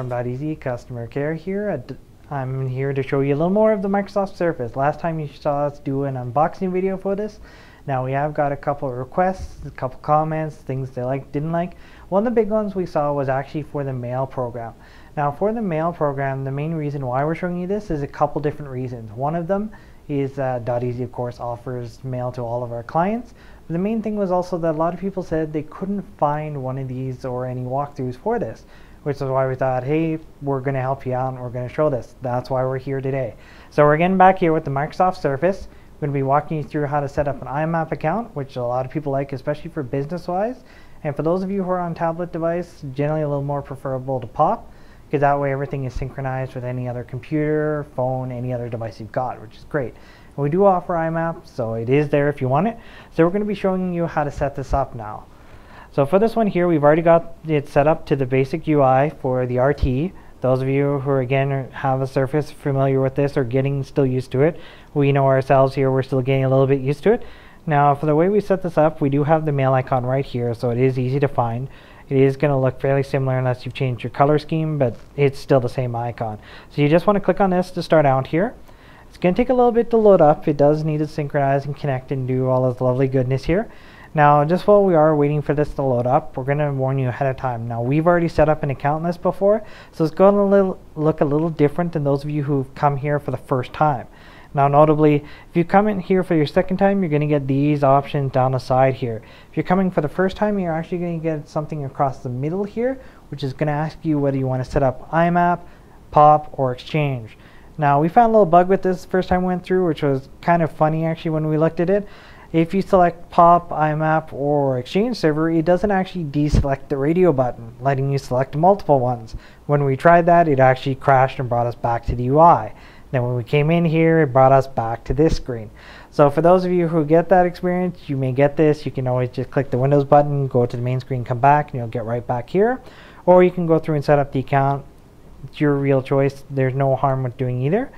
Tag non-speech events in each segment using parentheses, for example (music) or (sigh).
from Doteasy customer care here. I'm here to show you a little more of the Microsoft Surface. Last time you saw us do an unboxing video for this. Now we have got a couple of requests, a couple comments, things they like, didn't like. One of the big ones we saw was actually for the mail program. Now for the mail program, the main reason why we're showing you this is a couple different reasons. One of them is uh, of course offers mail to all of our clients. But the main thing was also that a lot of people said they couldn't find one of these or any walkthroughs for this which is why we thought, hey, we're going to help you out and we're going to show this. That's why we're here today. So we're getting back here with the Microsoft Surface. We're going to be walking you through how to set up an IMAP account, which a lot of people like, especially for business-wise. And for those of you who are on tablet device, generally a little more preferable to POP, because that way everything is synchronized with any other computer, phone, any other device you've got, which is great. And we do offer IMAP, so it is there if you want it. So we're going to be showing you how to set this up now. So for this one here, we've already got it set up to the basic UI for the RT. Those of you who, are, again, have a Surface familiar with this or getting still used to it, we know ourselves here, we're still getting a little bit used to it. Now, for the way we set this up, we do have the mail icon right here, so it is easy to find. It is going to look fairly similar unless you've changed your color scheme, but it's still the same icon. So you just want to click on this to start out here. It's going to take a little bit to load up. It does need to synchronize and connect and do all this lovely goodness here. Now, just while we are waiting for this to load up, we're going to warn you ahead of time. Now, we've already set up an account this before, so it's going to look a little different than those of you who've come here for the first time. Now, notably, if you come in here for your second time, you're going to get these options down the side here. If you're coming for the first time, you're actually going to get something across the middle here, which is going to ask you whether you want to set up IMAP, POP, or Exchange. Now, we found a little bug with this first time we went through, which was kind of funny actually when we looked at it. If you select POP, IMAP, or Exchange Server, it doesn't actually deselect the radio button, letting you select multiple ones. When we tried that, it actually crashed and brought us back to the UI. Then when we came in here, it brought us back to this screen. So for those of you who get that experience, you may get this. You can always just click the Windows button, go to the main screen, come back, and you'll get right back here. Or you can go through and set up the account. It's your real choice. There's no harm with doing either.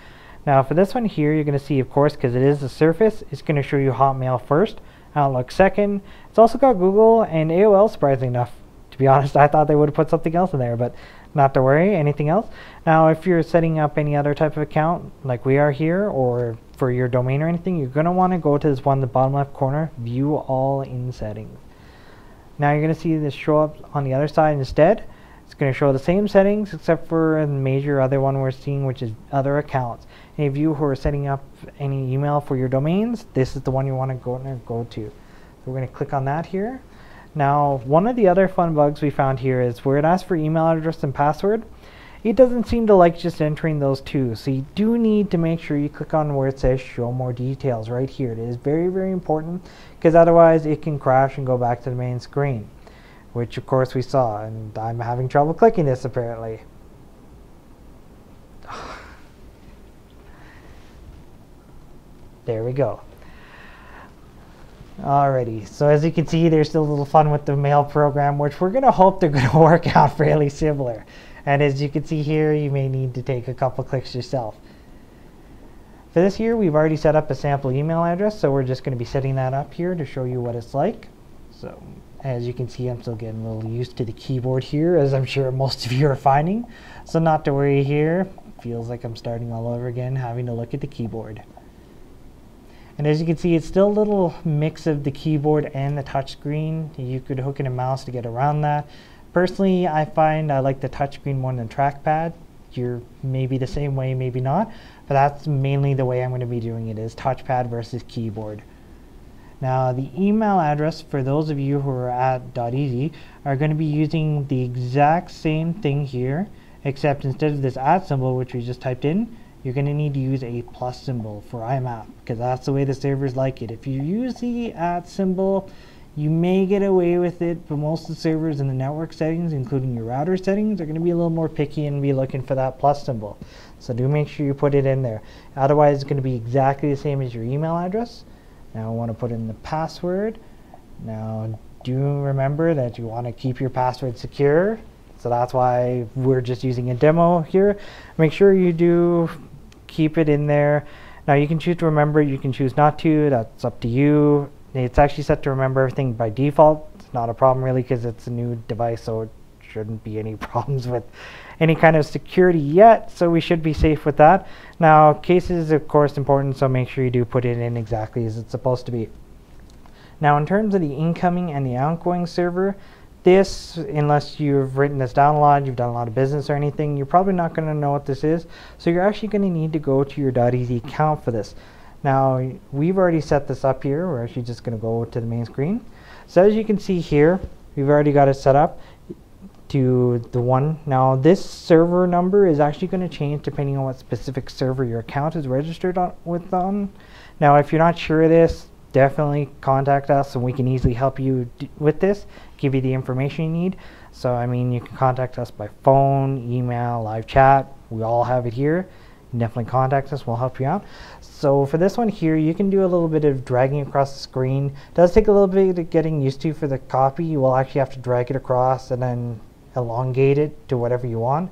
Now for this one here, you're going to see, of course, because it is a Surface, it's going to show you Hotmail first, Outlook second. It's also got Google and AOL, surprisingly enough. To be (laughs) honest, I thought they would have put something else in there, but not to worry, anything else. Now, if you're setting up any other type of account, like we are here, or for your domain or anything, you're going to want to go to this one in the bottom left corner, View All in Settings. Now you're going to see this show up on the other side instead. It's going to show the same settings except for the major other one we're seeing, which is other accounts. Any of you who are setting up any email for your domains, this is the one you want to go and go to. So we're going to click on that here. Now, one of the other fun bugs we found here is where it asks for email address and password. It doesn't seem to like just entering those two. So you do need to make sure you click on where it says show more details right here. It is very, very important because otherwise it can crash and go back to the main screen which of course we saw, and I'm having trouble clicking this apparently. (sighs) there we go. Alrighty, so as you can see, there's still a little fun with the mail program, which we're going to hope they're (laughs) going to work out fairly similar. And as you can see here, you may need to take a couple clicks yourself. For this here, we've already set up a sample email address, so we're just going to be setting that up here to show you what it's like. So as you can see, I'm still getting a little used to the keyboard here, as I'm sure most of you are finding. So not to worry here. Feels like I'm starting all over again, having to look at the keyboard. And as you can see, it's still a little mix of the keyboard and the touchscreen. You could hook in a mouse to get around that. Personally, I find I like the touchscreen more than trackpad. You're maybe the same way, maybe not. But that's mainly the way I'm going to be doing it, is touchpad versus keyboard. Now the email address for those of you who are at Doteasy are going to be using the exact same thing here except instead of this at symbol which we just typed in you're going to need to use a plus symbol for IMAP because that's the way the servers like it. If you use the at symbol you may get away with it but most of the servers in the network settings including your router settings are going to be a little more picky and be looking for that plus symbol. So do make sure you put it in there. Otherwise it's going to be exactly the same as your email address now I want to put in the password. Now do remember that you want to keep your password secure. So that's why we're just using a demo here. Make sure you do keep it in there. Now you can choose to remember, you can choose not to, that's up to you. It's actually set to remember everything by default. It's not a problem really because it's a new device so it shouldn't be any (laughs) problems with any kind of security yet, so we should be safe with that. Now, cases, of course, important, so make sure you do put it in exactly as it's supposed to be. Now, in terms of the incoming and the outgoing server, this, unless you've written this down a lot, you've done a lot of business or anything, you're probably not going to know what this is. So you're actually going to need to go to your Doteasy account for this. Now, we've already set this up here. We're actually just going to go to the main screen. So as you can see here, we've already got it set up to the one. Now, this server number is actually going to change depending on what specific server your account is registered on, with on. Now, if you're not sure of this, definitely contact us and we can easily help you with this, give you the information you need. So, I mean, you can contact us by phone, email, live chat. We all have it here. Definitely contact us, we'll help you out. So for this one here, you can do a little bit of dragging across the screen. It does take a little bit of getting used to for the copy. You will actually have to drag it across and then elongate it to whatever you want.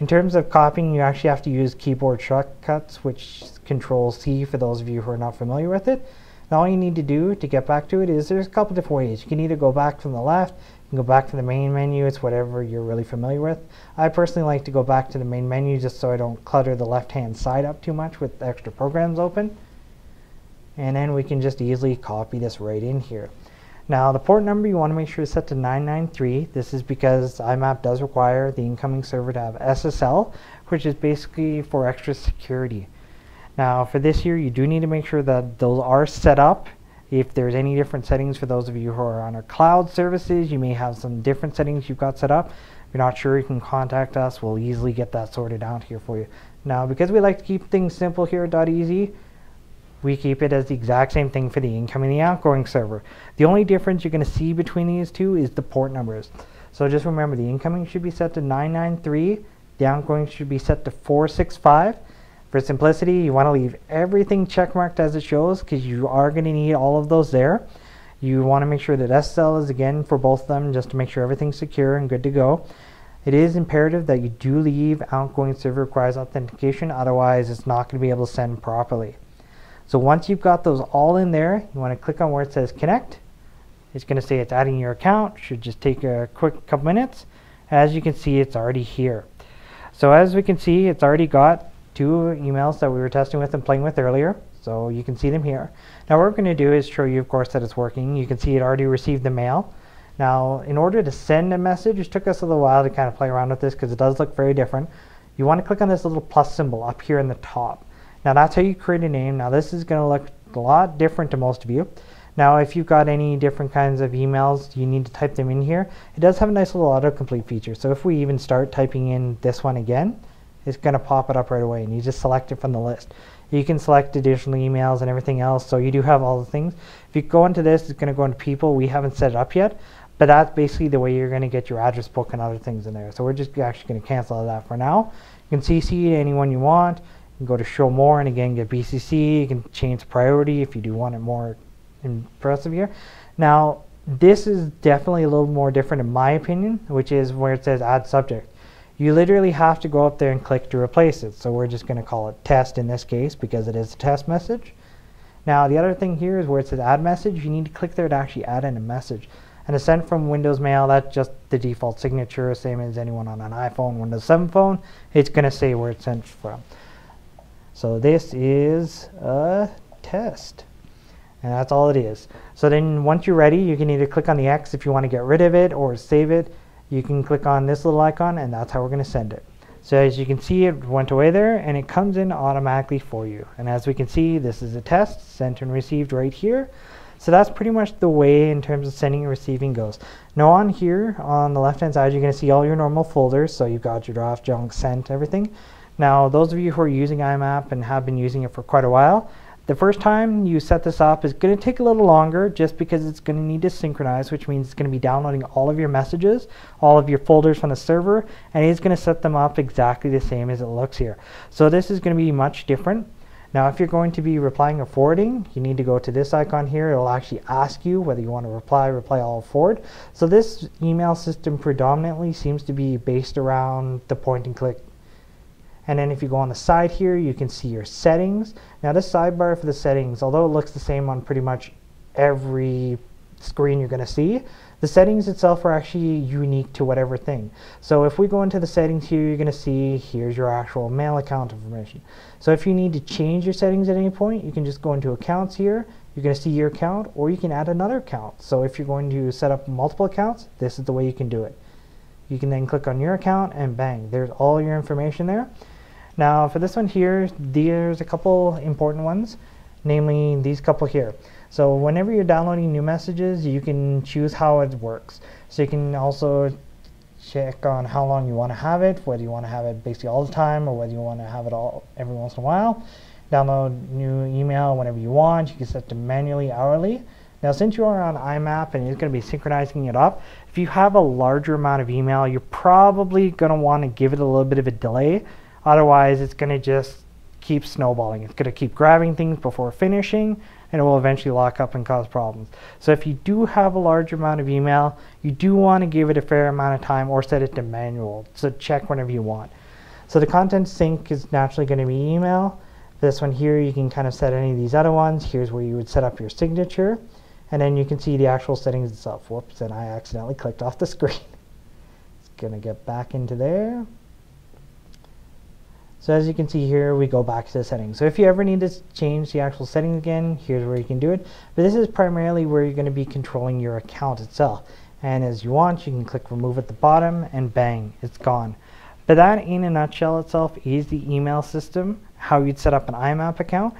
In terms of copying, you actually have to use keyboard shortcuts, which control C for those of you who are not familiar with it. Now all you need to do to get back to it is there's a couple different ways. You can either go back from the left, you can go back to the main menu, it's whatever you're really familiar with. I personally like to go back to the main menu just so I don't clutter the left hand side up too much with extra programs open. And then we can just easily copy this right in here. Now the port number you want to make sure is set to 993. This is because IMAP does require the incoming server to have SSL, which is basically for extra security. Now for this year, you do need to make sure that those are set up. If there's any different settings for those of you who are on our cloud services, you may have some different settings you've got set up. If you're not sure, you can contact us. We'll easily get that sorted out here for you. Now, because we like to keep things simple here at Doteasy, we keep it as the exact same thing for the incoming and the outgoing server. The only difference you're going to see between these two is the port numbers. So just remember, the incoming should be set to 993, the outgoing should be set to 465. For simplicity, you want to leave everything checkmarked as it shows because you are going to need all of those there. You want to make sure that SSL is again for both of them just to make sure everything's secure and good to go. It is imperative that you do leave outgoing server requires authentication, otherwise it's not going to be able to send properly. So once you've got those all in there, you want to click on where it says connect. It's going to say it's adding your account. Should just take a quick couple minutes. As you can see, it's already here. So as we can see, it's already got two emails that we were testing with and playing with earlier. So you can see them here. Now what we're going to do is show you, of course, that it's working. You can see it already received the mail. Now, in order to send a message, it took us a little while to kind of play around with this because it does look very different. You want to click on this little plus symbol up here in the top. Now, that's how you create a name. Now, this is going to look a lot different to most of you. Now, if you've got any different kinds of emails, you need to type them in here. It does have a nice little autocomplete feature. So if we even start typing in this one again, it's going to pop it up right away and you just select it from the list. You can select additional emails and everything else so you do have all the things. If you go into this, it's going to go into people. We haven't set it up yet, but that's basically the way you're going to get your address book and other things in there. So we're just actually going to cancel that for now. You can CC anyone you want. You can go to show more and again get BCC. You can change priority if you do want it more impressive here. Now, this is definitely a little more different in my opinion, which is where it says add subject you literally have to go up there and click to replace it. So we're just going to call it test in this case because it is a test message. Now the other thing here is where it says add message, you need to click there to actually add in a message. And a sent from Windows Mail, that's just the default signature, same as anyone on an iPhone, Windows 7 phone. It's going to say where it's sent from. So this is a test. And that's all it is. So then once you're ready, you can either click on the X if you want to get rid of it or save it you can click on this little icon and that's how we're going to send it. So as you can see it went away there and it comes in automatically for you. And as we can see this is a test sent and received right here. So that's pretty much the way in terms of sending and receiving goes. Now on here on the left hand side you're going to see all your normal folders. So you've got your draft, junk, sent, everything. Now those of you who are using IMAP and have been using it for quite a while, the first time you set this up is going to take a little longer just because it's going to need to synchronize, which means it's going to be downloading all of your messages, all of your folders from the server, and it's going to set them up exactly the same as it looks here. So this is going to be much different. Now if you're going to be replying or forwarding, you need to go to this icon here. It'll actually ask you whether you want to reply, reply all, forward. So this email system predominantly seems to be based around the point and click and then if you go on the side here, you can see your settings. Now this sidebar for the settings, although it looks the same on pretty much every screen you're going to see. The settings itself are actually unique to whatever thing. So if we go into the settings here, you're going to see here's your actual mail account information. So if you need to change your settings at any point, you can just go into accounts here. You're going to see your account or you can add another account. So if you're going to set up multiple accounts, this is the way you can do it. You can then click on your account and bang, there's all your information there. Now for this one here, there's a couple important ones, namely these couple here. So whenever you're downloading new messages, you can choose how it works. So you can also check on how long you want to have it, whether you want to have it basically all the time or whether you want to have it all every once in a while. Download new email whenever you want. You can set to manually hourly. Now since you are on IMAP and it's going to be synchronizing it up, if you have a larger amount of email, you're probably going to want to give it a little bit of a delay. Otherwise, it's going to just keep snowballing. It's going to keep grabbing things before finishing and it will eventually lock up and cause problems. So if you do have a large amount of email, you do want to give it a fair amount of time or set it to manual. So check whenever you want. So the content sync is naturally going to be email. This one here, you can kind of set any of these other ones. Here's where you would set up your signature. And then you can see the actual settings itself. Whoops, and I accidentally clicked off the screen. (laughs) it's going to get back into there. So as you can see here, we go back to the settings. So if you ever need to change the actual settings again, here's where you can do it. But this is primarily where you're going to be controlling your account itself. And as you want, you can click remove at the bottom and bang, it's gone. But that in a nutshell itself is the email system, how you'd set up an IMAP account.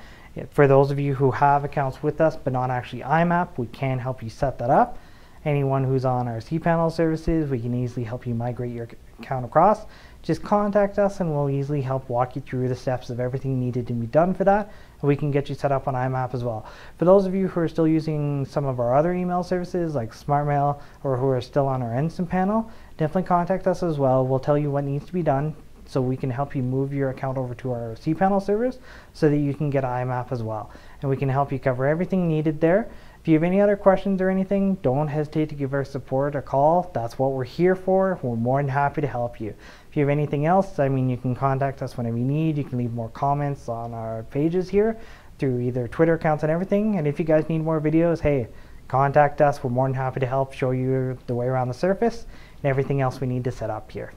For those of you who have accounts with us but not actually IMAP, we can help you set that up. Anyone who's on our cPanel services, we can easily help you migrate your account across just contact us and we'll easily help walk you through the steps of everything needed to be done for that. And we can get you set up on IMAP as well. For those of you who are still using some of our other email services like SmartMail or who are still on our Instant panel, definitely contact us as well. We'll tell you what needs to be done so we can help you move your account over to our cPanel servers so that you can get IMAP as well. And we can help you cover everything needed there. If you have any other questions or anything, don't hesitate to give our support a call. That's what we're here for. We're more than happy to help you. If you have anything else, I mean, you can contact us whenever you need. You can leave more comments on our pages here through either Twitter accounts and everything. And if you guys need more videos, hey, contact us. We're more than happy to help show you the way around the surface and everything else we need to set up here.